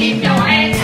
keep your hands